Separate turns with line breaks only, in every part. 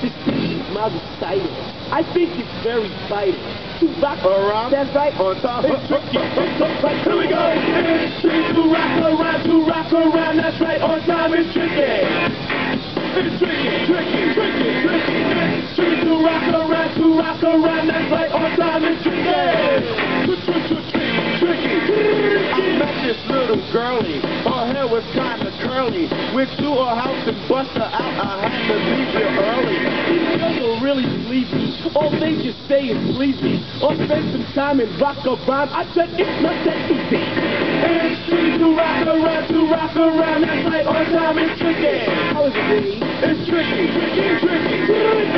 This city is miles exciting. I think it's very exciting. To rock
Around.
That's right.
On top.
It's tricky. It's right.
Here we go.
It's tricky to rock around, to rock around. That's right. On time it's tricky. It's tricky, tricky, tricky, tricky. It's tricky to rock around, to rock around. That's right. On time it's tricky. Tricky, tricky, tricky.
I met this little girlie. Her hair was kinda curly. Went to her house and bust her out. I had to leave here early.
These are really sleepy. All they just say is sleepy. Or spend some time and rock a rhyme. I said it's not that easy. It's tricky to rock around, to rock around. That's on time it's tricky. How is it,
It's tricky, tricky, tricky.
Tricky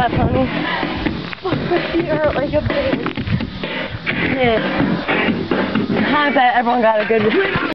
Fuck, my feet hurt like a baby. Yeah. I bet everyone got a good